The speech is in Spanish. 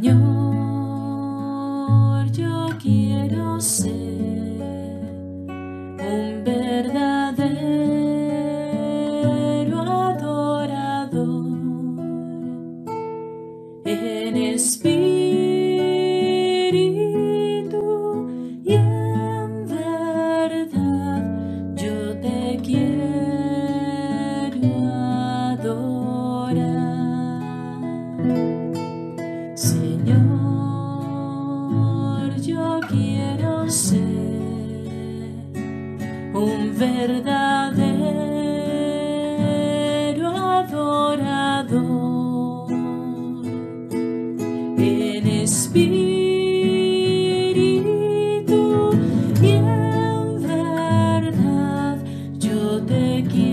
Señor, yo quiero ser un verdadero adorador. En espíritu sé un verdadero adorador en espíritu. yo Te quiero.